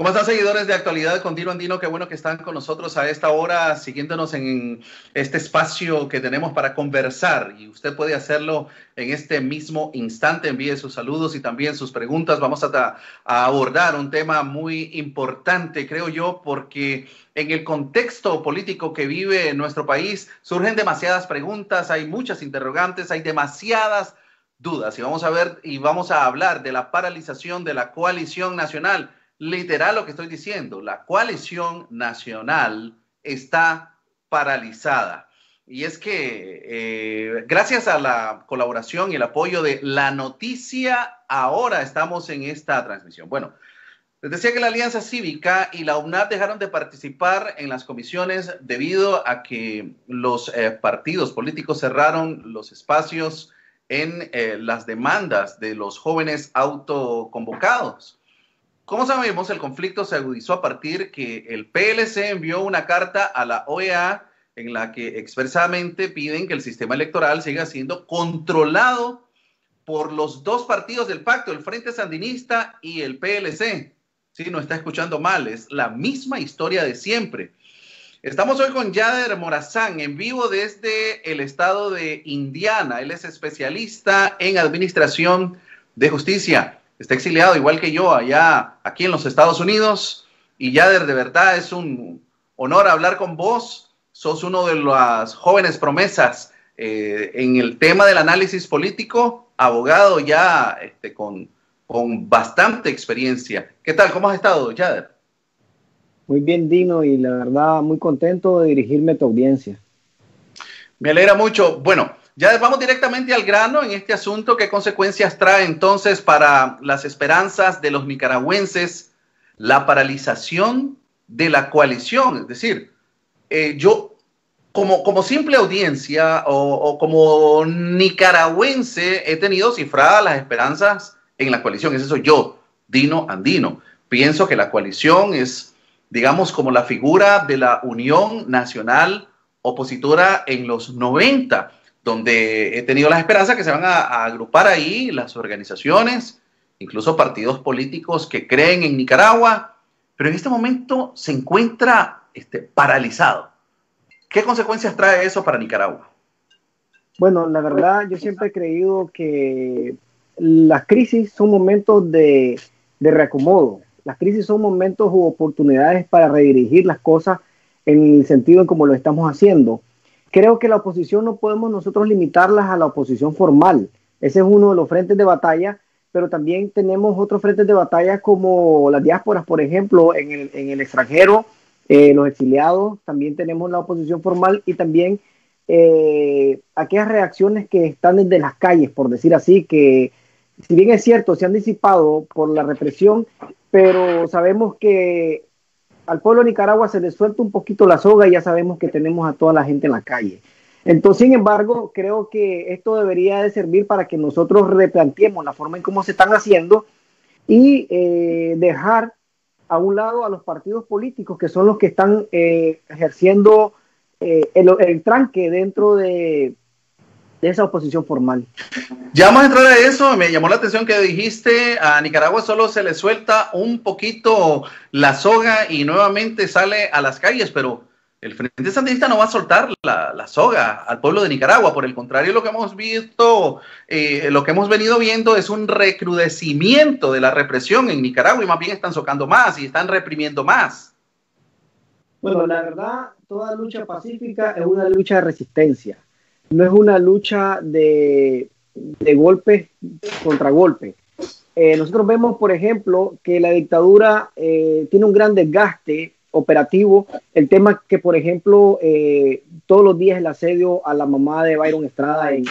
¿Cómo están seguidores de Actualidad Continua Andino? Qué bueno que están con nosotros a esta hora, siguiéndonos en este espacio que tenemos para conversar. Y usted puede hacerlo en este mismo instante. Envíe sus saludos y también sus preguntas. Vamos a, a abordar un tema muy importante, creo yo, porque en el contexto político que vive nuestro país surgen demasiadas preguntas, hay muchas interrogantes, hay demasiadas dudas. Y vamos a ver y vamos a hablar de la paralización de la coalición nacional literal lo que estoy diciendo. La coalición nacional está paralizada. Y es que eh, gracias a la colaboración y el apoyo de la noticia, ahora estamos en esta transmisión. Bueno, les decía que la Alianza Cívica y la UNAP dejaron de participar en las comisiones debido a que los eh, partidos políticos cerraron los espacios en eh, las demandas de los jóvenes autoconvocados. Como sabemos, el conflicto se agudizó a partir que el PLC envió una carta a la OEA en la que expresamente piden que el sistema electoral siga siendo controlado por los dos partidos del pacto, el Frente Sandinista y el PLC. Sí, no está escuchando mal, es la misma historia de siempre. Estamos hoy con Yader Morazán en vivo desde el estado de Indiana. Él es especialista en administración de justicia está exiliado igual que yo allá, aquí en los Estados Unidos. Y Yader, de verdad es un honor hablar con vos. Sos uno de las jóvenes promesas eh, en el tema del análisis político, abogado ya este, con, con bastante experiencia. ¿Qué tal? ¿Cómo has estado, Yader? Muy bien, Dino, y la verdad muy contento de dirigirme a tu audiencia. Me alegra mucho. Bueno, ya vamos directamente al grano en este asunto. ¿Qué consecuencias trae entonces para las esperanzas de los nicaragüenses la paralización de la coalición? Es decir, eh, yo como, como simple audiencia o, como nicaragüense he tenido cifradas las esperanzas en la coalición. Es eso yo, Dino Andino. Pienso que la coalición es, digamos, como la figura de la Unión Nacional Opositora en los 90 donde he tenido la esperanza que se van a, agrupar ahí las organizaciones, incluso partidos políticos que creen en Nicaragua, pero en este momento se encuentra este, paralizado. ¿Qué consecuencias trae eso para Nicaragua? Bueno, la verdad, yo siempre he creído que las crisis son momentos de, de reacomodo. Las crisis son momentos u oportunidades para redirigir las cosas en el sentido en como lo estamos haciendo creo que la oposición no podemos nosotros limitarlas a la oposición formal. Ese es uno de los frentes de batalla, pero también tenemos otros frentes de batalla como las diásporas, por ejemplo, en el, en el extranjero, eh, los exiliados, también tenemos la oposición formal y también eh, aquellas reacciones que están desde las calles, por decir así, que si bien es cierto, se han disipado por la represión, pero sabemos que al pueblo de Nicaragua se le suelta un poquito la soga y ya sabemos que tenemos a toda la gente en la calle. Entonces, sin embargo, creo que esto debería de servir para que nosotros replanteemos la forma en cómo se están haciendo y eh, dejar a un lado a los partidos políticos que son los que están eh, ejerciendo eh, el, tranque dentro de, de esa oposición formal. Ya vamos a entrar a eso. Me llamó la atención que dijiste a Nicaragua solo se le suelta un poquito la soga y nuevamente sale a las calles, pero el Frente Sandinista no va a soltar la, soga al pueblo de Nicaragua. Por el contrario, lo que hemos visto, eh, lo que hemos venido viendo es un recrudecimiento de la represión en Nicaragua y más bien están socando más y están reprimiendo más. Bueno, la verdad, toda lucha pacífica es una lucha de resistencia no es una lucha de, de golpe contra golpe. Eh, nosotros vemos, por ejemplo, que la dictadura eh, tiene un gran desgaste operativo. El tema que, por ejemplo, eh, todos los días el asedio a la mamá de Byron Estrada en,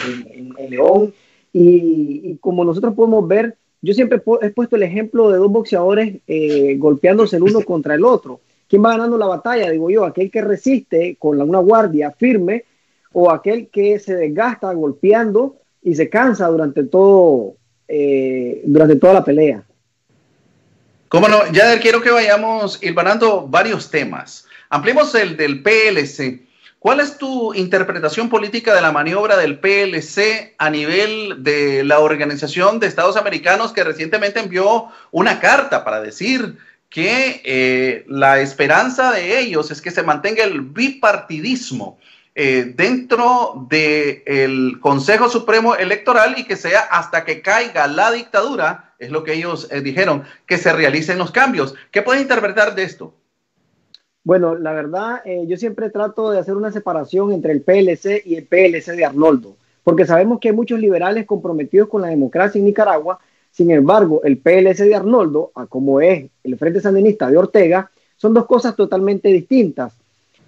León. Y, como nosotros podemos ver, yo siempre he puesto el ejemplo de dos boxeadores golpeándose el uno contra el otro. ¿Quién va ganando la batalla? Digo yo, aquel que resiste con una guardia firme o aquel que se desgasta golpeando y se cansa durante todo eh, durante toda la pelea. Cómo no, ya quiero que vayamos hilvanando varios temas. Ampliemos el del PLC. ¿Cuál es tu interpretación política de la maniobra del PLC a nivel de la Organización de Estados Americanos que recientemente envió una carta para decir que eh, la esperanza de ellos es que se mantenga el bipartidismo eh, dentro del Consejo Supremo Electoral y que sea hasta que caiga la dictadura, es lo que ellos eh, dijeron, que se realicen los cambios. ¿Qué puedes interpretar de esto? Bueno, la verdad, yo siempre trato de hacer una separación entre el PLC y el PLC de Arnoldo, porque sabemos que hay muchos liberales comprometidos con la democracia en Nicaragua sin embargo, el PLC de Arnoldo, a como es el Frente Sandinista de Ortega, son dos cosas totalmente distintas.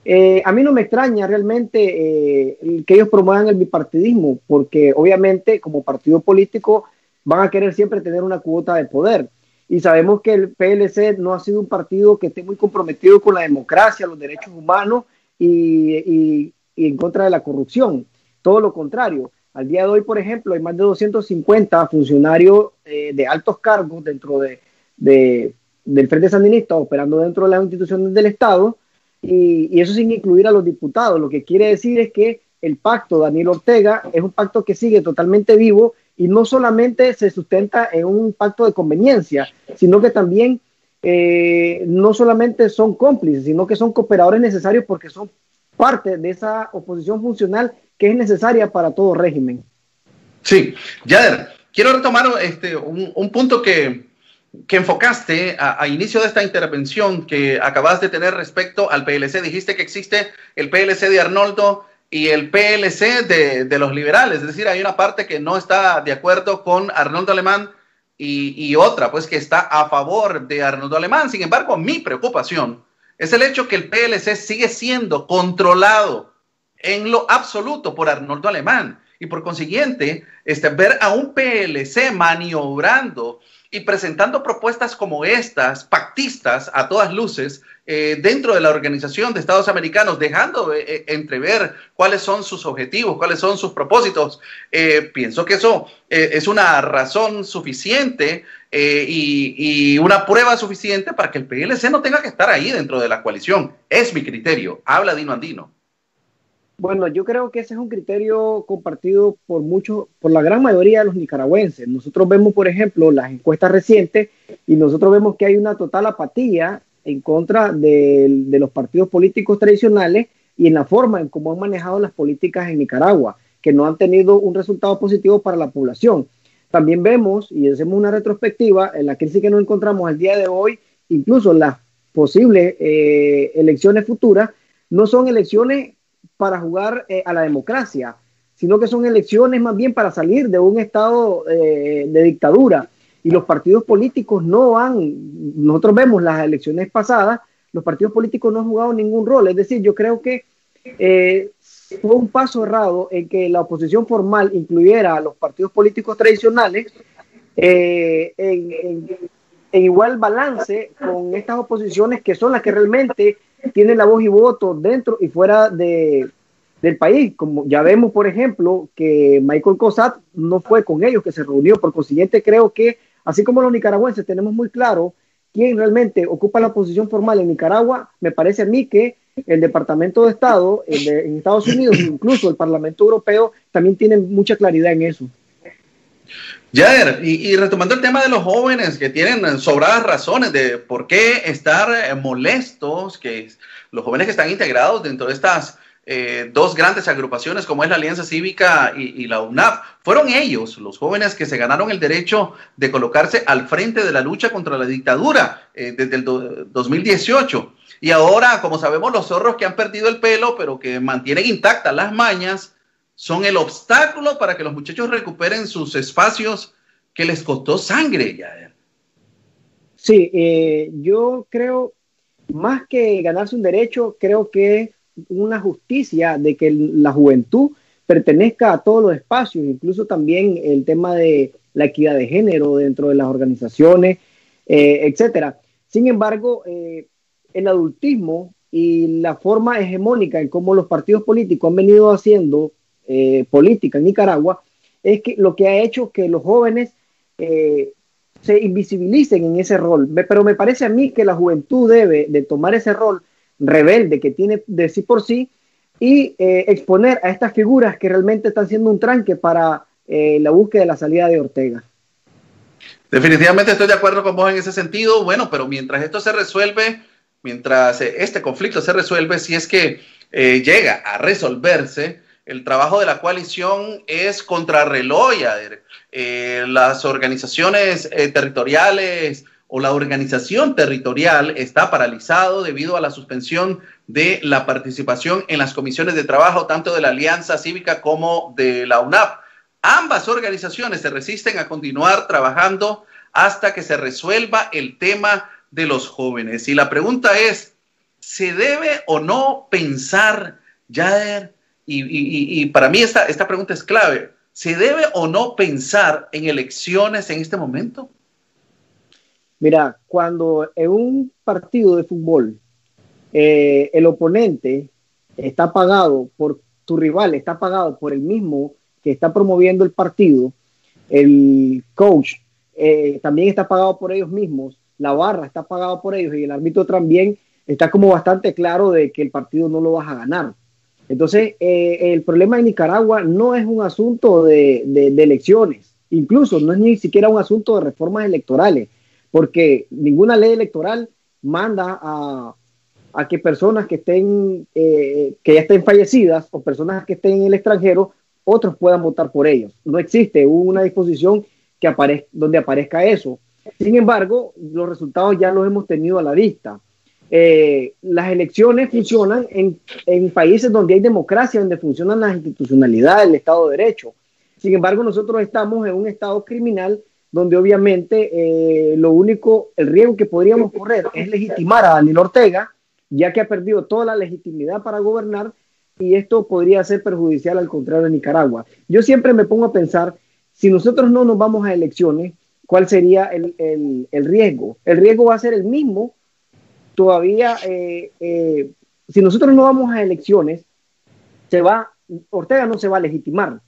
Eh, a mí no me extraña realmente eh, que ellos promuevan el bipartidismo, porque obviamente como partido político van a querer siempre tener una cuota de poder. Y sabemos que el PLC no ha sido un partido que esté muy comprometido con la democracia, los derechos humanos y en contra de la corrupción. Todo lo contrario. Al día de hoy, por ejemplo, hay más de 250 funcionarios eh, de altos cargos dentro de, del Frente Sandinista operando dentro de las instituciones del Estado y, eso sin incluir a los diputados. Lo que quiere decir es que el pacto Daniel Ortega es un pacto que sigue totalmente vivo y no solamente se sustenta en un pacto de conveniencia, sino que también eh, no solamente son cómplices, sino que son cooperadores necesarios porque son parte de esa oposición funcional que es necesaria para todo régimen. Sí, Yader, quiero retomar este, un, punto que, enfocaste a, inicio de esta intervención que acabas de tener respecto al PLC. Dijiste que existe el PLC de Arnoldo y el PLC de, de los liberales, es decir, hay una parte que no está de acuerdo con Arnoldo Alemán y, y otra, pues que está a favor de Arnoldo Alemán. Sin embargo, mi preocupación es el hecho que el PLC sigue siendo controlado en lo absoluto por Arnoldo Alemán. Y por consiguiente, este, ver a un PLC maniobrando y presentando propuestas como estas, pactistas a todas luces, eh, dentro de la Organización de Estados Americanos, dejando eh, eh, entrever cuáles son sus objetivos, cuáles son sus propósitos, pienso que eso es una razón suficiente y, y, una prueba suficiente para que el PLC no tenga que estar ahí dentro de la coalición. Es mi criterio. Habla Dino Andino. Bueno, yo creo que ese es un criterio compartido por muchos, por la gran mayoría de los nicaragüenses. Nosotros vemos, por ejemplo, las encuestas recientes y nosotros vemos que hay una total apatía en contra de, los partidos políticos tradicionales y en la forma en cómo han manejado las políticas en Nicaragua, que no han tenido un resultado positivo para la población. También vemos y hacemos una retrospectiva en la crisis que nos encontramos al día de hoy, incluso las posibles eh, elecciones futuras, no son elecciones para jugar eh, a la democracia, sino que son elecciones más bien para salir de un estado eh, de dictadura. Y los partidos políticos no han, nosotros vemos las elecciones pasadas, los partidos políticos no han jugado ningún rol. Es decir, yo creo que eh, fue un paso errado en que la oposición formal incluyera a los partidos políticos tradicionales en, en igual balance con estas oposiciones que son las que realmente tienen la voz y voto dentro y fuera de, del país. Como ya vemos, por ejemplo, que Michael Cosat no fue con ellos, que se reunió. Por consiguiente, creo que, así como los nicaragüenses tenemos muy claro quién realmente ocupa la posición formal en Nicaragua, me parece a mí que el Departamento de Estado en Estados Unidos, incluso el Parlamento Europeo, también tienen mucha claridad en eso. Yader, y, retomando el tema de los jóvenes que tienen sobradas razones de por qué estar eh, molestos, que los jóvenes que están integrados dentro de estas eh, dos grandes agrupaciones como es la Alianza Cívica y, la UNAP, fueron ellos, los jóvenes que se ganaron el derecho de colocarse al frente de la lucha contra la dictadura eh, desde el 2018. Y ahora, como sabemos, los zorros que han perdido el pelo, pero que mantienen intactas las mañas, son el obstáculo para que los muchachos recuperen sus espacios que les costó sangre ya. Sí, eh, yo creo, más que ganarse un derecho, creo que una justicia de que la juventud pertenezca a todos los espacios, incluso también el tema de la equidad de género dentro de las organizaciones, eh, etcétera. Sin embargo, eh, el adultismo y la forma hegemónica en cómo los partidos políticos han venido haciendo eh, política en Nicaragua, es que lo que ha hecho que los jóvenes eh, se invisibilicen en ese rol. Pero me parece a mí que la juventud debe de tomar ese rol rebelde que tiene de sí por sí y eh, exponer a estas figuras que realmente están siendo un tranque para la búsqueda de la salida de Ortega. Definitivamente estoy de acuerdo con vos en ese sentido. Bueno, pero mientras esto se resuelve, mientras este conflicto se resuelve, si es que llega a resolverse, el trabajo de la coalición es contrarreloj. Eh, las organizaciones territoriales o la organización territorial está paralizado debido a la suspensión de la participación en las comisiones de trabajo tanto de la Alianza Cívica como de la UNAP. Ambas organizaciones se resisten a continuar trabajando hasta que se resuelva el tema de los jóvenes. Y la pregunta es, ¿se debe o no pensar, Jader? Y, para mí esta, esta pregunta es clave. ¿Se debe o no pensar en elecciones en este momento? Mira, cuando en un partido de fútbol eh, el oponente está pagado por tu rival, está pagado por el mismo que está promoviendo el partido, el coach eh, también está pagado por ellos mismos, la barra está pagado por ellos y el árbitro también está como bastante claro de que el partido no lo vas a ganar. Entonces, eh, el problema en Nicaragua no es un asunto de, de, elecciones, incluso no es ni siquiera un asunto de reformas electorales, porque ninguna ley electoral manda a, que personas que estén, eh, que ya estén fallecidas o personas que estén en el extranjero otros puedan votar por ellos. No existe una disposición que aparezca, donde aparezca eso. Sin embargo, los resultados ya los hemos tenido a la vista. Eh, las elecciones funcionan en, en, países donde hay democracia, donde funcionan las institucionalidades, el Estado de Derecho. Sin embargo, nosotros estamos en un Estado criminal donde obviamente eh, lo único, el riesgo que podríamos correr es legitimar a Daniel Ortega, ya que ha perdido toda la legitimidad para gobernar y esto podría ser perjudicial al contrario de Nicaragua. Yo siempre me pongo a pensar, si nosotros no nos vamos a elecciones, ¿cuál sería el, riesgo? El riesgo va a ser el mismo. Todavía, eh, eh, si nosotros no vamos a elecciones, se va, Ortega no se va a legitimar.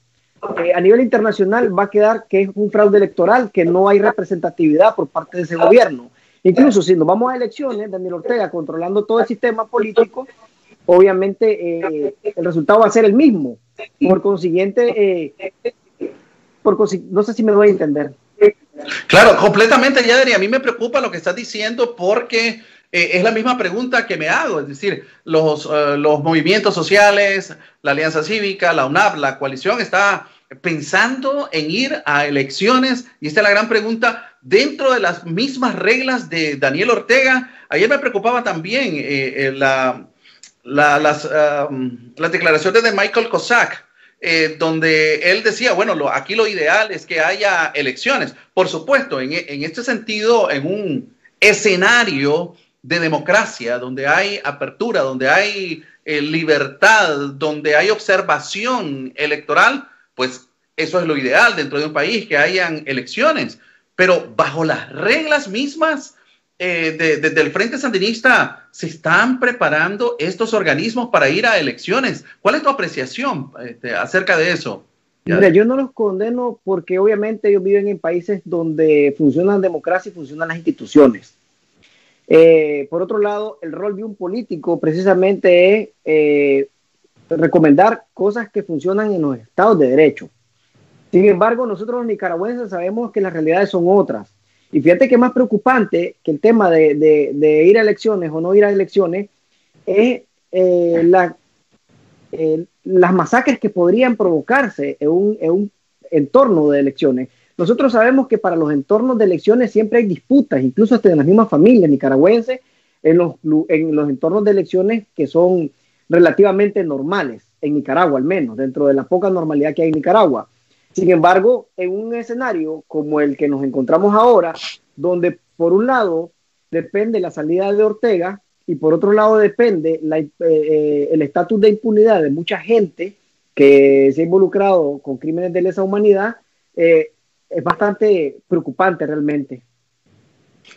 Eh, a nivel internacional va a quedar que es un fraude electoral, que no hay representatividad por parte de ese gobierno. Incluso si nos vamos a elecciones, Daniel Ortega controlando todo el sistema político, obviamente el resultado va a ser el mismo. Por consiguiente, por no sé si me voy a entender. Claro, completamente, Yadri. A mí me preocupa lo que estás diciendo porque eh, es la misma pregunta que me hago. Es decir, los, los movimientos sociales, la Alianza Cívica, la UNAP, la coalición está pensando en ir a elecciones y esta es la gran pregunta dentro de las mismas reglas de Daniel Ortega. Ayer me preocupaba también la, las, las declaraciones de Michael Cossack, eh, donde él decía, bueno, aquí lo ideal es que haya elecciones. Por supuesto, en este sentido, en un escenario de democracia, donde hay apertura, donde hay eh, libertad, donde hay observación electoral, pues eso es lo ideal dentro de un país, que hayan elecciones. Pero bajo las reglas mismas eh, desde el Frente Sandinista se están preparando estos organismos para ir a elecciones. ¿Cuál es tu apreciación este, acerca de eso? Mira, yo no los condeno porque obviamente ellos viven en países donde funcionan democracia y funcionan las instituciones. Eh, por otro lado, el rol de un político precisamente es eh, recomendar cosas que funcionan en los estados de derecho. Sin embargo, nosotros los nicaragüenses sabemos que las realidades son otras. Y fíjate que más preocupante que el tema de, ir a elecciones o no ir a elecciones es eh, las masacres que podrían provocarse en un, entorno de elecciones. Nosotros sabemos que para los entornos de elecciones siempre hay disputas, incluso hasta en las mismas familias nicaragüenses, en los, en los entornos de elecciones que son relativamente normales, en Nicaragua al menos, dentro de la poca normalidad que hay en Nicaragua. Sin embargo, en un escenario como el que nos encontramos ahora, donde por un lado depende la salida de Ortega y por otro lado depende eh, eh, el estatus de impunidad de mucha gente que se ha involucrado con crímenes de lesa humanidad, eh, es bastante preocupante realmente.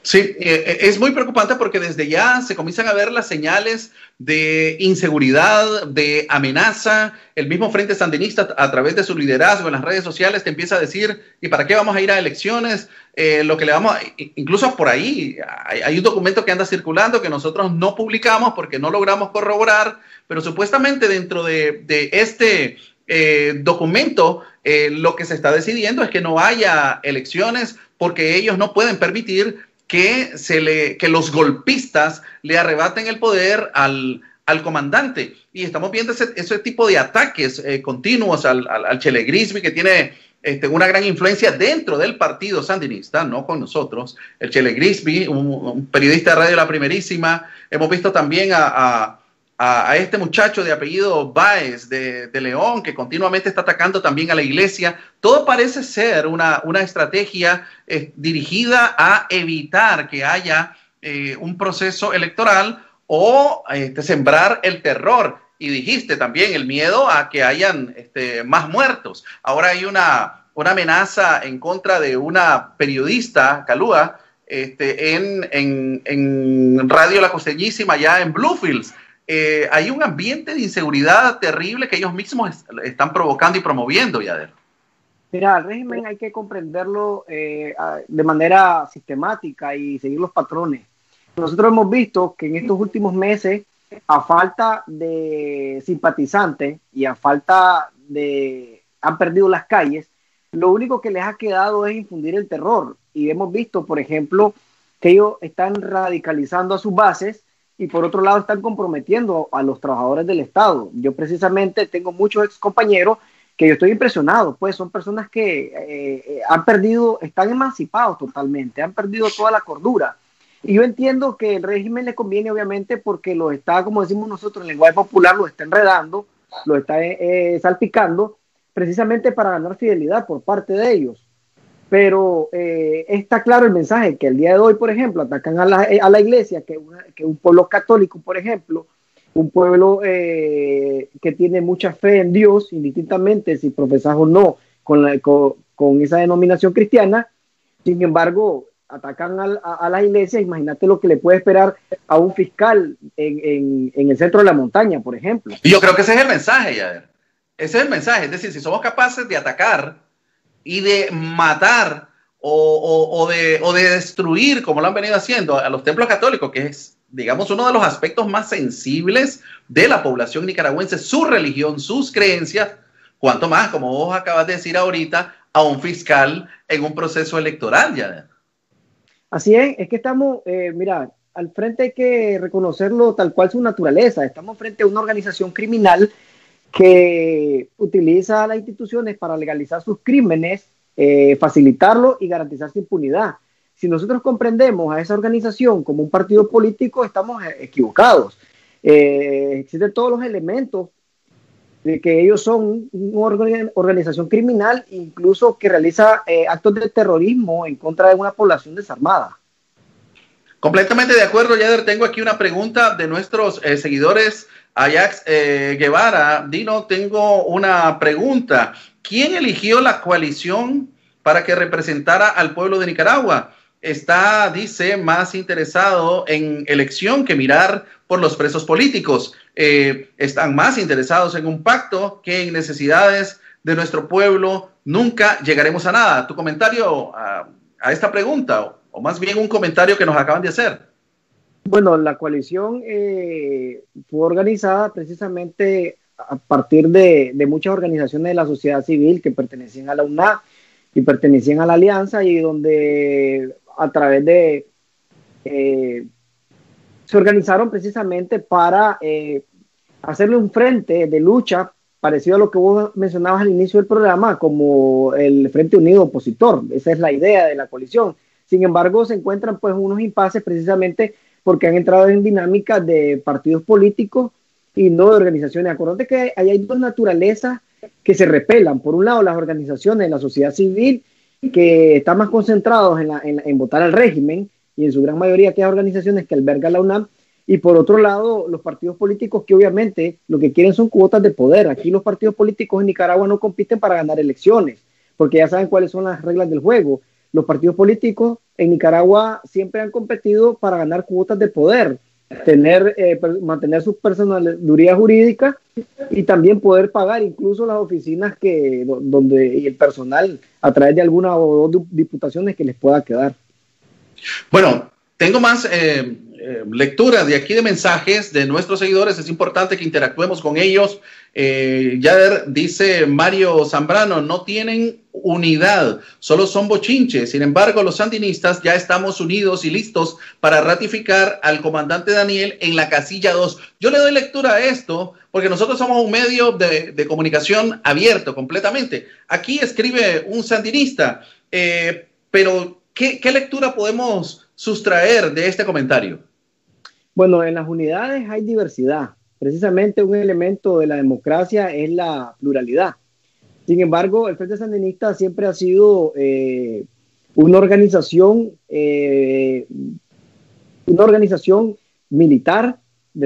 Sí, eh, eh, es muy preocupante porque desde ya se comienzan a ver las señales de inseguridad, de amenaza. El mismo Frente Sandinista, a través de su liderazgo en las redes sociales, te empieza a decir, ¿y para qué vamos a ir a elecciones? Eh, lo que le vamos, incluso por ahí, hay, un documento que anda circulando que nosotros no publicamos porque no logramos corroborar, pero supuestamente dentro de, de este eh, documento, eh, lo que se está decidiendo es que no haya elecciones porque ellos no pueden permitir que, se le, que los golpistas le arrebaten el poder al, al comandante. Y estamos viendo ese, ese tipo de ataques eh, continuos al, al, Chele Grisby, que tiene este, una gran influencia dentro del partido sandinista, no con nosotros. El Chele Grisby, un, periodista de radio La Primerísima. Hemos visto también a, a este muchacho de apellido Baez de, de, León, que continuamente está atacando también a la iglesia. Todo parece ser una, una estrategia eh, dirigida a evitar que haya eh, un proceso electoral o este, sembrar el terror. Y dijiste también el miedo a que hayan este, más muertos. Ahora hay una, una amenaza en contra de una periodista, Calúa, este, en, en, en Radio La Costeñísima, ya en Bluefields. Eh, hay un ambiente de inseguridad terrible que ellos mismos est están provocando y promoviendo, Yader. Mira, el régimen hay que comprenderlo eh, de manera sistemática y seguir los patrones. Nosotros hemos visto que en estos últimos meses, a falta de simpatizantes y a falta de... han perdido las calles, lo único que les ha quedado es infundir el terror. Y hemos visto, por ejemplo, que ellos están radicalizando a sus bases y por otro lado están comprometiendo a los trabajadores del Estado. Yo precisamente tengo muchos ex compañeros que yo estoy impresionado, pues son personas que eh, han perdido, están emancipados totalmente, han perdido toda la cordura. Y yo entiendo que el régimen le conviene, obviamente, porque lo está, como decimos nosotros en lenguaje popular, lo está enredando, lo está eh, salpicando, precisamente para ganar fidelidad por parte de ellos. Pero eh, está claro el mensaje que el día de hoy, por ejemplo, atacan a la, a la iglesia, que, una, que un pueblo católico, por ejemplo, un pueblo eh, que tiene mucha fe en Dios, indistintamente si profesas o no con, la, con, con esa denominación cristiana, sin embargo, atacan a, a, a, la iglesia, imagínate lo que le puede esperar a un fiscal en, en, en, el centro de la montaña, por ejemplo. Y yo creo que ese es el mensaje, Yader. Ese es el mensaje. Es decir, si somos capaces de atacar y de matar o, o, de, o de destruir, como lo han venido haciendo, a los templos católicos, que es, digamos, uno de los aspectos más sensibles de la población nicaragüense, su religión, sus creencias, cuanto más, como vos acabas de decir ahorita, a un fiscal en un proceso electoral, ya. Así es, es que estamos, eh, mira, al frente hay que reconocerlo tal cual su naturaleza. Estamos frente a una organización criminal que utiliza las instituciones para legalizar sus crímenes, eh, facilitarlo y garantizar su impunidad. Si nosotros comprendemos a esa organización como un partido político, estamos equivocados. Eh, existen todos los elementos de que ellos son una organización criminal, incluso que realiza eh, actos de terrorismo en contra de una población desarmada. Completamente de acuerdo, Yader. Tengo aquí una pregunta de nuestros eh, seguidores. Ajax eh, Guevara, Dino, tengo una pregunta. ¿Quién eligió la coalición para que representara al pueblo de Nicaragua? Está, dice, más interesado en elección que mirar por los presos políticos. Eh, están más interesados en un pacto que en necesidades de nuestro pueblo. Nunca llegaremos a nada. Tu comentario a, a esta pregunta, o más bien un comentario que nos acaban de hacer. Bueno, la coalición eh, fue organizada precisamente a partir de, muchas organizaciones de la sociedad civil que pertenecían a la UNA y pertenecían a la Alianza y donde a través de eh, se organizaron precisamente para eh, hacerle un frente de lucha parecido a lo que vos mencionabas al inicio del programa como el Frente Unido Opositor. Esa es la idea de la coalición. Sin embargo, se encuentran pues unos impases precisamente porque han entrado en dinámicas de partidos políticos y no de organizaciones. Acuérdate que hay dos naturalezas que se repelan. Por un lado, las organizaciones la sociedad civil que están más concentrados en, la, en, en votar al régimen y en su gran mayoría aquellas organizaciones que alberga la UNAM, y por otro lado, los partidos políticos que obviamente lo que quieren son cuotas de poder. Aquí los partidos políticos en Nicaragua no compiten para ganar elecciones, porque ya saben cuáles son las reglas del juego. Los partidos políticos en Nicaragua siempre han competido para ganar cuotas de poder, tener, eh, mantener su personalidad jurídica y también poder pagar incluso las oficinas que donde y el personal a través de alguna o dos diputaciones que les pueda quedar. Bueno, tengo más eh, eh, lectura de aquí de mensajes de nuestros seguidores. Es importante que interactuemos con ellos. Eh, ya dice Mario Zambrano, no tienen unidad, solo son bochinches. Sin embargo, los sandinistas ya estamos unidos y listos para ratificar al comandante Daniel en la casilla 2. Yo le doy lectura a esto porque nosotros somos un medio de, comunicación abierto completamente. Aquí escribe un sandinista, eh, pero ¿qué, ¿qué lectura podemos sustraer de este comentario? Bueno, en las unidades hay diversidad. Precisamente un elemento de la democracia es la pluralidad. Sin embargo, el Frente Sandinista siempre ha sido eh, una organización, eh, una organización militar,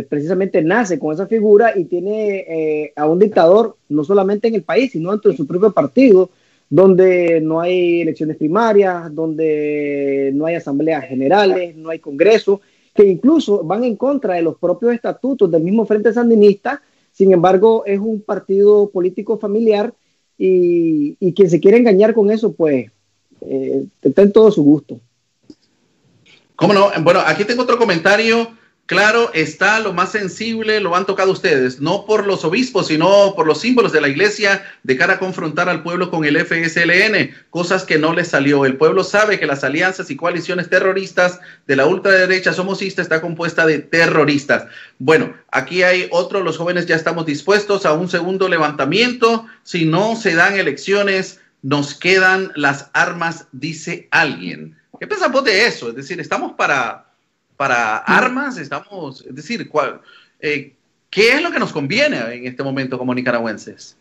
precisamente nace con esa figura y tiene eh, a un dictador no solamente en el país, sino dentro de su propio partido, donde no hay elecciones primarias, donde no hay asambleas generales, no hay congreso, que incluso van en contra de los propios estatutos del mismo Frente Sandinista. Sin embargo, es un partido político familiar y, y quien se quiere engañar con eso, pues eh, está en todo su gusto. ¿Cómo no? Bueno, aquí tengo otro comentario Claro está lo más sensible, lo han tocado ustedes, no por los obispos, sino por los símbolos de la iglesia de cara a confrontar al pueblo con el FSLN, cosas que no les salió. El pueblo sabe que las alianzas y coaliciones terroristas de la ultraderecha somocista está compuesta de terroristas. Bueno, aquí hay otro, los jóvenes ya estamos dispuestos a un segundo levantamiento. Si no se dan elecciones, nos quedan las armas, dice alguien. ¿Qué pensamos de eso? Es decir, estamos para para armas, estamos, es decir, eh, ¿qué es lo que nos conviene en este momento como nicaragüenses?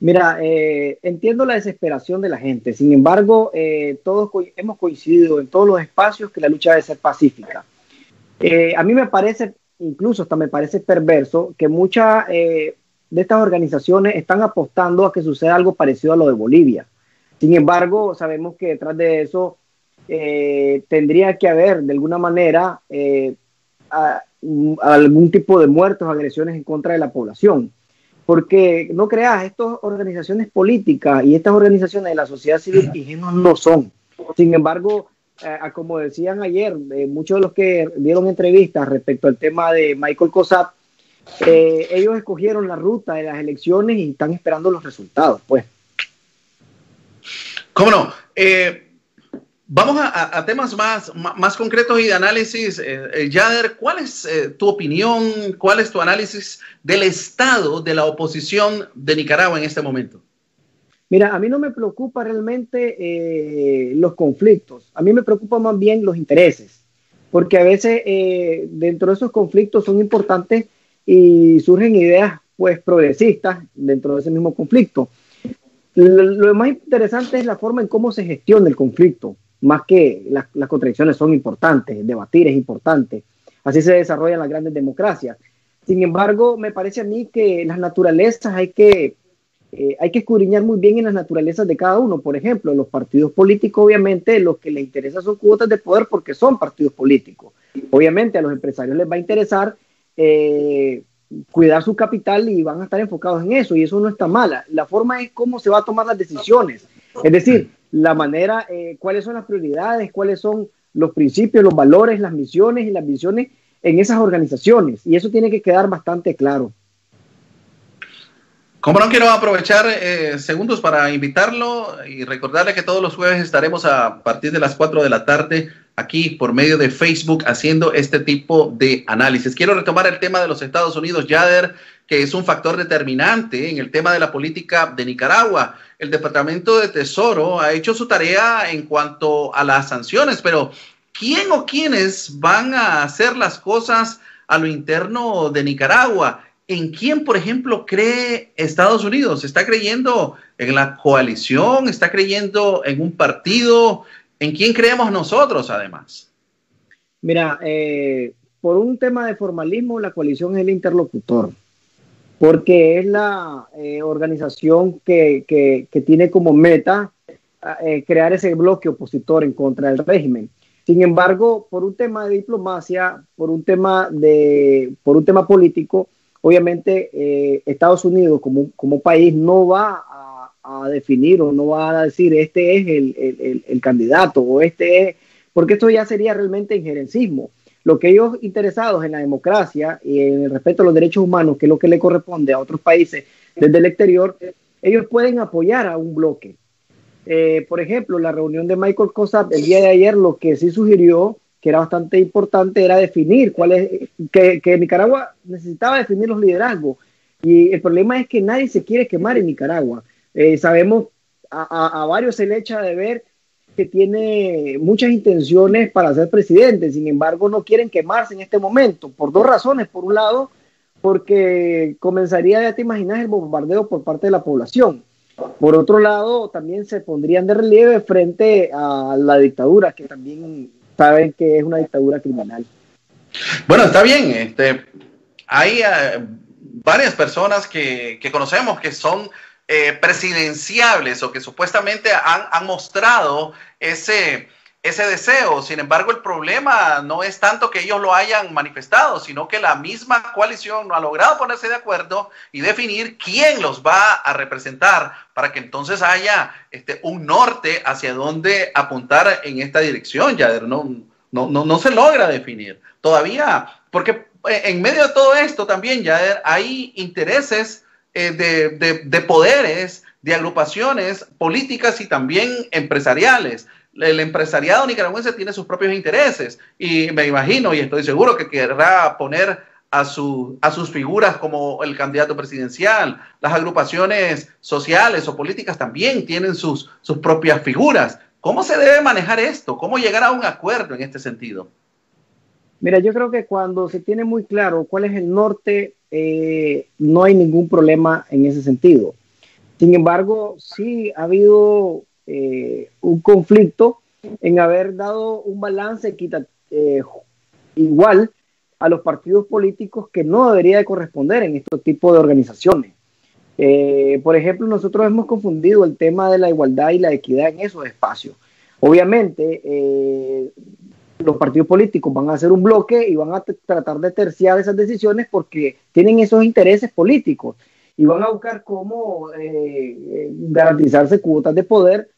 Mira, eh, entiendo la desesperación de la gente, sin embargo, eh, todos hemos coincidido en todos los espacios que la lucha debe ser pacífica. a mí me parece, incluso hasta me parece perverso, que muchas de estas organizaciones están apostando a que suceda algo parecido a lo de Bolivia. Sin embargo, sabemos que detrás de eso eh, tendría que haber de alguna manera eh, algún tipo de muertos, agresiones en contra de la población. Porque no creas, estas organizaciones políticas y estas organizaciones de la sociedad civil ingenuas no son. Sin embargo, eh, como decían ayer, muchos de los que dieron entrevistas respecto al tema de Michael Cosap, ellos escogieron la ruta de las elecciones y están esperando los resultados, pues. ¿Cómo no? Vamos a, temas más, más concretos y de análisis. Eh, eh, Yader, ¿cuál es eh, tu opinión, cuál es tu análisis del estado de la oposición de Nicaragua en este momento? Mira, a mí no me preocupa realmente los conflictos, a mí me preocupan más bien los intereses, porque a veces dentro de esos conflictos son importantes y surgen ideas pues progresistas dentro de ese mismo conflicto. Lo, lo más interesante es la forma en cómo se gestiona el conflicto más que las, contradicciones son importantes, debatir es importante. Así se desarrollan las grandes democracias. Sin embargo, me parece a mí que las naturalezas hay que, eh, hay que escudriñar muy bien en las naturalezas de cada uno. Por ejemplo, los partidos políticos, obviamente, lo que les interesa son cuotas de poder porque son partidos políticos. Obviamente, a los empresarios les va a interesar eh, cuidar su capital y van a estar enfocados en eso, y eso no está mala. La forma es cómo se va a tomar las decisiones. Es decir, la manera, eh, cuáles son las prioridades, cuáles son los principios, los valores, las misiones y las visiones en esas organizaciones. Y eso tiene que quedar bastante claro. Como no quiero aprovechar eh, segundos para invitarlo y recordarle que todos los jueves estaremos a partir de las 4 de la tarde aquí por medio de Facebook haciendo este tipo de análisis. Quiero retomar el tema de los Estados Unidos, Yader, que es un factor determinante en el tema de la política de Nicaragua el Departamento de Tesoro ha hecho su tarea en cuanto a las sanciones, pero ¿quién o quiénes van a hacer las cosas a lo interno de Nicaragua? ¿En quién, por ejemplo, cree Estados Unidos? ¿Está creyendo en la coalición? ¿Está creyendo en un partido? ¿En quién creemos nosotros, además? Mira, eh, por un tema de formalismo, la coalición es el interlocutor porque es la eh, organización que, que, tiene como meta eh, crear ese bloque opositor en contra del régimen. Sin embargo, por un tema de diplomacia, por un tema, de, por un tema político, obviamente eh, Estados Unidos como, como país no va a, definir o no va a decir este es el, el, el, candidato o este es, porque esto ya sería realmente injerencismo. lo que ellos interesados en la democracia y en el respeto a los derechos humanos, que es lo que le corresponde a otros países desde el exterior, ellos pueden apoyar a un bloque. Eh, por ejemplo, la reunión de Michael Cosap el día de ayer, lo que sí sugirió, que era bastante importante, era definir cuál es, que, que Nicaragua necesitaba definir los liderazgos. Y el problema es que nadie se quiere quemar en Nicaragua. Eh, sabemos, a, a, varios se le echa de ver que tiene muchas intenciones para ser presidente, sin embargo no quieren quemarse en este momento, por dos razones. Por un lado, porque comenzaría, ya te imaginas, el bombardeo por parte de la población. Por otro lado, también se pondrían de relieve frente a la dictadura, que también saben que es una dictadura criminal. Bueno, está bien. Este, hay eh, varias personas que, conocemos que son eh, presidenciables o que supuestamente han mostrado ese, ese deseo. Sin embargo, el problema no es tanto que ellos lo hayan manifestado, sino que la misma coalición no ha logrado ponerse de acuerdo y definir quién los va a representar para que entonces haya este, un norte hacia dónde apuntar en esta dirección. Ya no, no, no, no se logra definir todavía, porque eh, en medio de todo esto también ya hay intereses eh, de, de, de poderes, de agrupaciones políticas y también empresariales el empresariado nicaragüense tiene sus propios intereses y me imagino y estoy seguro que querrá poner a, a sus figuras como el candidato presidencial. Las agrupaciones sociales o políticas también tienen sus, sus propias figuras. ¿Cómo se debe manejar esto? ¿Cómo llegar a un acuerdo en este sentido? Mira, yo creo que cuando se tiene muy claro cuál es el norte, eh, no hay ningún problema en ese sentido. Sin embargo, sí ha habido eh, un conflicto en haber dado un balance eh, igual a los partidos políticos que no debería de corresponder en este tipo de organizaciones. Eh, por ejemplo, nosotros hemos confundido el tema de la igualdad y la equidad en esos espacios. Obviamente, los partidos políticos van a hacer un bloque y van a tratar de terciar esas decisiones porque tienen esos intereses políticos y van a buscar cómo garantizarse cuotas de poder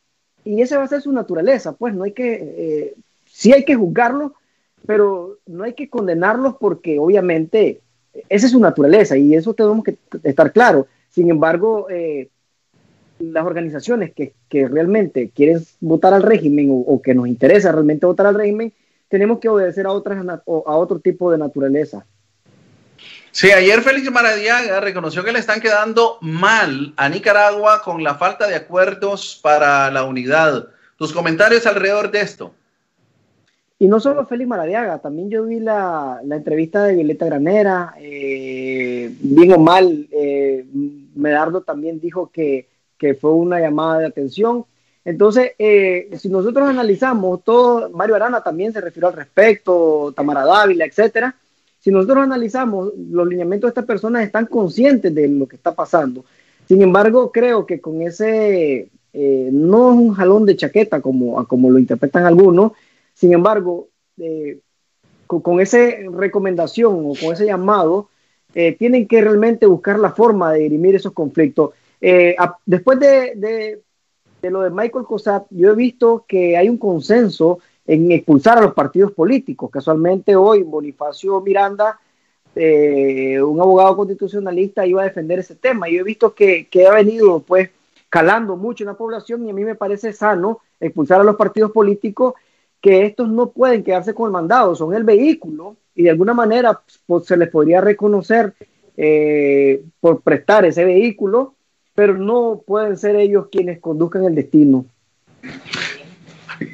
y esa va a ser su naturaleza, pues no hay que, eh, sí hay que juzgarlos, pero no hay que condenarlos porque obviamente esa es su naturaleza y eso tenemos que estar claro. Sin embargo, eh, las organizaciones que, que, realmente quieren votar al régimen o, o, que nos interesa realmente votar al régimen, tenemos que obedecer a, otras, a otro tipo de naturaleza. Sí, ayer Félix Maradiaga reconoció que le están quedando mal a Nicaragua con la falta de acuerdos para la unidad. Tus comentarios alrededor de esto. Y no solo Félix Maradiaga, también yo vi la, la entrevista de Violeta Granera, eh, bien o mal, eh, Medardo también dijo que, que, fue una llamada de atención. Entonces, eh, si nosotros analizamos todo, Mario Arana también se refirió al respecto, Tamara Dávila, etcétera, si nosotros analizamos, los lineamientos de estas personas están conscientes de lo que está pasando. Sin embargo, creo que con ese, eh, no es un jalón de chaqueta como, como lo interpretan algunos, sin embargo, eh, con, esa recomendación o con ese llamado, eh, tienen que realmente buscar la forma de dirimir esos conflictos. Después de, de, de, lo de Michael Cosat, yo he visto que hay un consenso en expulsar a los partidos políticos. Casualmente hoy Bonifacio Miranda, eh, un abogado constitucionalista, iba a defender ese tema. Yo he visto que, que, ha venido pues calando mucho en la población y a mí me parece sano expulsar a los partidos políticos que estos no pueden quedarse con el mandado, son el vehículo y de alguna manera pues, se les podría reconocer eh, por prestar ese vehículo, pero no pueden ser ellos quienes conduzcan el destino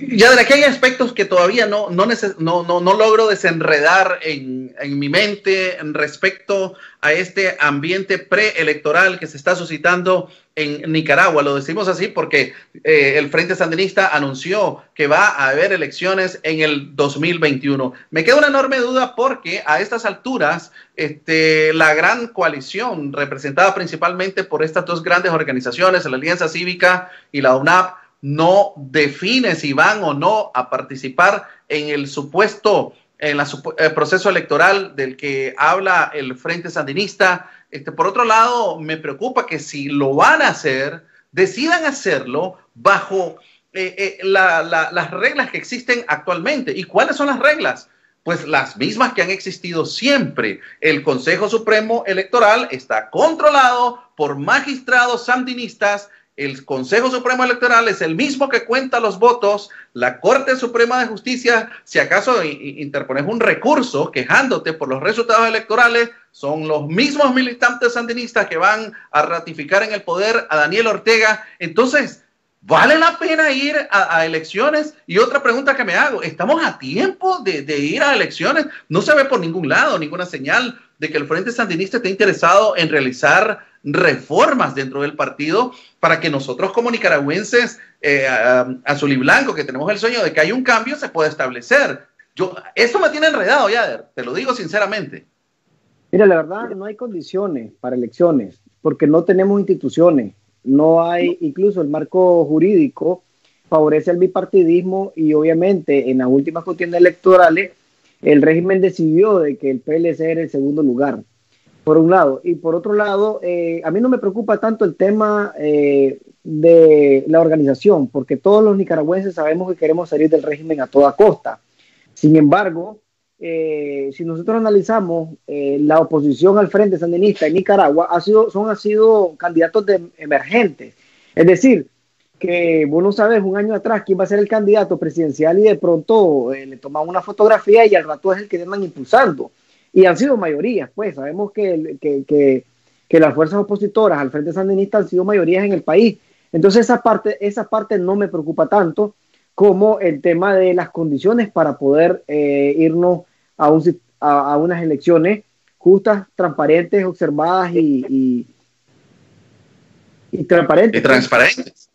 ya de aquí hay aspectos que todavía no, no, no, no, no logro desenredar en, en, mi mente respecto a este ambiente preelectoral que se está suscitando en Nicaragua. Lo decimos así porque eh, el Frente Sandinista anunció que va a haber elecciones en el 2021. Me queda una enorme duda porque a estas alturas este, la gran coalición representada principalmente por estas dos grandes organizaciones, la Alianza Cívica y la UNAP, no define si van o no a participar en el supuesto, en el eh, proceso electoral del que habla el Frente Sandinista. Este, por otro lado, me preocupa que si lo van a hacer, decidan hacerlo bajo eh, eh, la, la, las reglas que existen actualmente. ¿Y cuáles son las reglas? pues las mismas que han existido siempre. El Consejo Supremo Electoral está controlado por magistrados sandinistas. El Consejo Supremo Electoral es el mismo que cuenta los votos. La Corte Suprema de Justicia, si acaso interpones un recurso quejándote por los resultados electorales, son los mismos militantes sandinistas que van a ratificar en el poder a Daniel Ortega. Entonces, ¿Vale la pena ir a, elecciones? Y otra pregunta que me hago, ¿estamos a tiempo de, ir a elecciones? No se ve por ningún lado ninguna señal de que el Frente Sandinista esté interesado en realizar reformas dentro del partido para que nosotros como nicaragüenses eh, azul y blanco, que tenemos el sueño de que hay un cambio, se pueda establecer. Yo, esto me tiene enredado, Yader, te lo digo sinceramente. Mira, la verdad, no hay condiciones para elecciones porque no tenemos instituciones no hay, incluso el marco jurídico favorece el bipartidismo y obviamente en las últimas cuestiones electorales el régimen decidió de que el PLC era el segundo lugar, por un lado. Y por otro lado, eh, a mí no me preocupa tanto el tema eh, de la organización, porque todos los nicaragüenses sabemos que queremos salir del régimen a toda costa. Sin embargo, eh, si nosotros analizamos la oposición al Frente Sandinista en Nicaragua, ha sido, son, ha sido candidatos de, emergentes. Es decir, que vos no sabes un año atrás quién va a ser el candidato presidencial y de pronto le toman una fotografía y al rato es el que van impulsando. Y han sido mayorías, pues sabemos que, que, que, que, las fuerzas opositoras al Frente Sandinista han sido mayorías en el país. Entonces esa parte, esa parte no me preocupa tanto como el tema de las condiciones para poder irnos a, a, unas elecciones justas, transparentes, observadas y, y, transparentes. Y transparentes.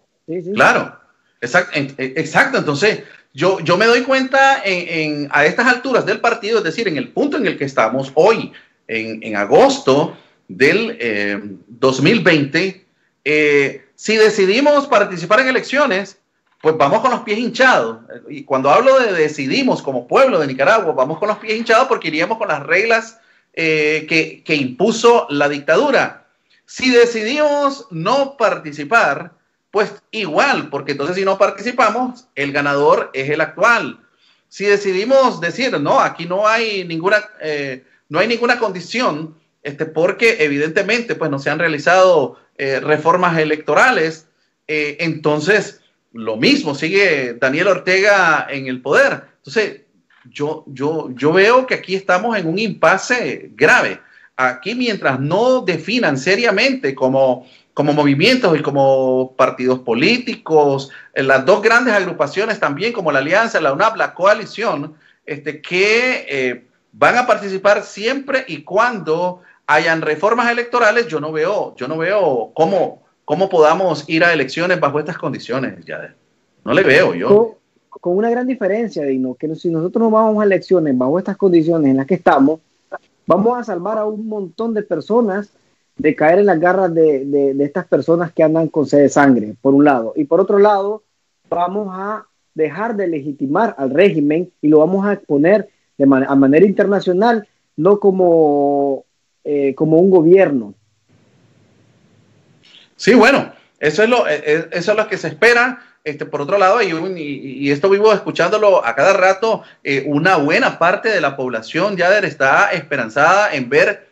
Claro, exacto, exacto. Entonces, yo, yo me doy cuenta en, a estas alturas del partido, es decir, en el punto en el que estamos hoy, en, en agosto del 2020, eh, eh, si decidimos participar en elecciones, pues vamos con los pies hinchados. Y cuando hablo de decidimos como pueblo de Nicaragua, vamos con los pies hinchados porque iríamos con las reglas eh, que, impuso la dictadura. Si decidimos no participar, pues igual, porque entonces si no participamos, el ganador es el actual. Si decidimos decir, no, aquí no hay ninguna, eh, no hay ninguna condición, este, porque evidentemente pues no se han realizado eh, reformas electorales, entonces lo mismo, sigue Daniel Ortega en el poder. Entonces, yo, yo, yo veo que aquí estamos en un impasse grave. Aquí mientras no definan seriamente como, como movimientos y como partidos políticos, las dos grandes agrupaciones también como la Alianza, la UNAP, la coalición, este, que eh, van a participar siempre y cuando hayan reformas electorales, yo no veo, yo no veo cómo, ¿Cómo podamos ir a elecciones bajo estas condiciones, ya No le veo yo. Con, una gran diferencia, Dino, que si nosotros no vamos a elecciones bajo estas condiciones en las que estamos, vamos a salvar a un montón de personas de caer en las garras de, estas personas que andan con sed de sangre, por un lado. Y por otro lado, vamos a dejar de legitimar al régimen y lo vamos a exponer de a manera internacional, no como, eh, como un gobierno, Sí, bueno, eso es lo, e, e, eso es lo que se espera. Este, por otro lado, y, y, esto vivo escuchándolo a cada rato, eh, una buena parte de la población ya está esperanzada en ver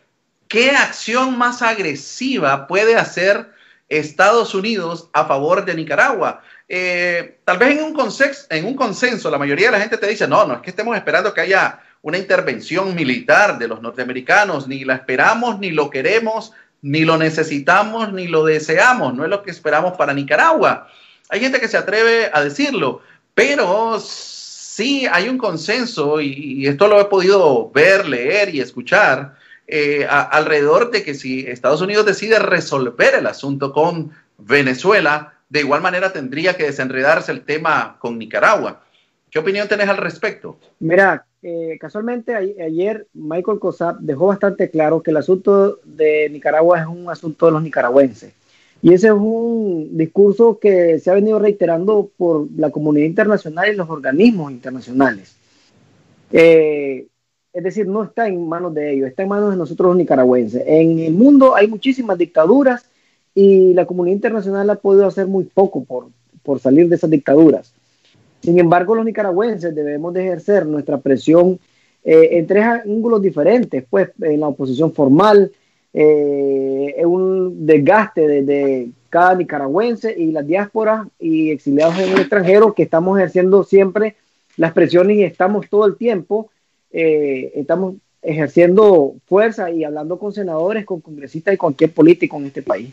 qué acción más agresiva puede hacer Estados Unidos a favor de Nicaragua. Eh, tal vez en un, consenso, en un consenso, la mayoría de la gente te dice, no, no es que estemos esperando que haya una intervención militar de los norteamericanos, ni la esperamos, ni lo queremos, ni lo necesitamos ni lo deseamos, no es lo que esperamos para Nicaragua. Hay gente que se atreve a decirlo, pero sí hay un consenso y, esto lo he podido ver, leer y escuchar eh, alrededor de que si Estados Unidos decide resolver el asunto con Venezuela, de igual manera tendría que desenredarse el tema con Nicaragua. ¿Qué opinión tenés al respecto? Mira, eh, casualmente ayer Michael Cosap dejó bastante claro que el asunto de Nicaragua es un asunto de los nicaragüenses. Y ese es un discurso que se ha venido reiterando por la comunidad internacional y los organismos internacionales. Eh, es decir, no está en manos de ellos, está en manos de nosotros los nicaragüenses. En el mundo hay muchísimas dictaduras y la comunidad internacional ha podido hacer muy poco por, por salir de esas dictaduras. Sin embargo, los nicaragüenses debemos de ejercer nuestra presión eh, en tres ángulos diferentes, pues en la oposición formal, eh, un desgaste de, cada nicaragüense y las diásporas y exiliados en el extranjero que estamos ejerciendo siempre las presiones y estamos todo el tiempo, eh, estamos ejerciendo fuerza y hablando con senadores, con congresistas y cualquier político en este país.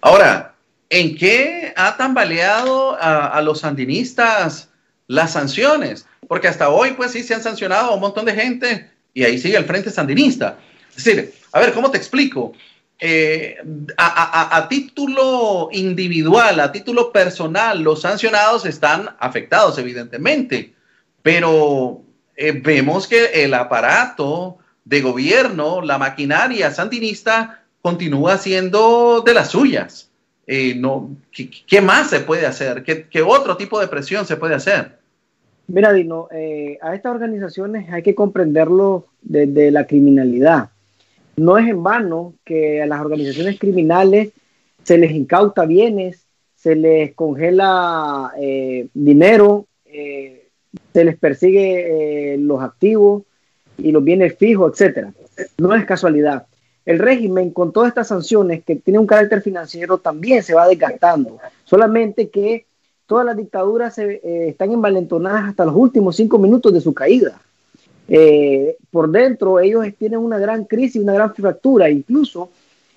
Ahora, ¿en qué ha tambaleado a, los sandinistas las sanciones? Porque hasta hoy, pues sí, se han sancionado a un montón de gente y ahí sigue el Frente Sandinista. Es decir, a ver, ¿cómo te explico? Eh, a, título individual, a título personal, los sancionados están afectados, evidentemente, pero eh, vemos que el aparato de gobierno, la maquinaria sandinista, continúa siendo de las suyas. Eh, no, ¿qué, más se puede hacer? ¿Qué, otro tipo de presión se puede hacer? Mira, Dino, a estas organizaciones hay que comprenderlo desde la criminalidad. No es en vano que a las organizaciones criminales se les incauta bienes, se les congela eh, dinero, eh, se les persigue eh, los activos y los bienes fijos, etcétera. No es casualidad. El régimen, con todas estas sanciones que tiene un carácter financiero, también se va desgastando. Solamente que todas las dictaduras se, están envalentonadas hasta los últimos cinco minutos de su caída. Eh, por dentro ellos tienen una gran crisis, una gran fractura. Incluso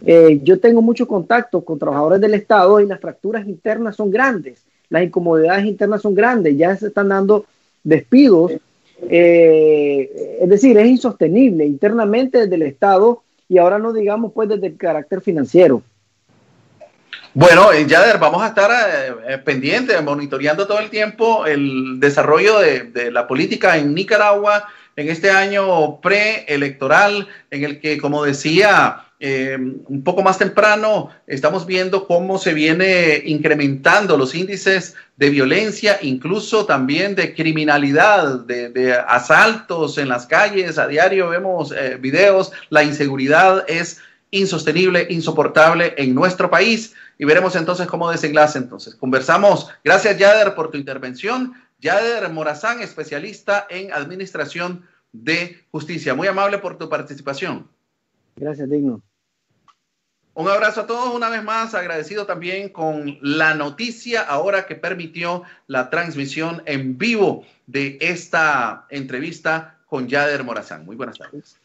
eh, yo tengo mucho contacto con trabajadores del Estado y las fracturas internas son grandes, las incomodidades internas son grandes, ya se están dando despidos. Eh, es decir, es insostenible internamente desde el Estado y ahora no digamos pues desde el carácter financiero. Bueno, Yader, vamos a estar pendientes, monitoreando todo el tiempo el desarrollo de, de la política en Nicaragua en este año preelectoral en el que, como decía, eh, un poco más temprano, estamos viendo cómo se viene incrementando los índices de violencia, incluso también de criminalidad, de, asaltos en las calles. A diario vemos eh, videos, la inseguridad es insostenible, insoportable en nuestro país y veremos entonces cómo desenlace entonces. Conversamos. Gracias, Yader, por tu intervención. Yader Morazán, especialista en administración de justicia. Muy amable por tu participación. Gracias, Digno. Un abrazo a todos una vez más, agradecido también con la noticia ahora que permitió la transmisión en vivo de esta entrevista con Yader Morazán. Muy buenas tardes.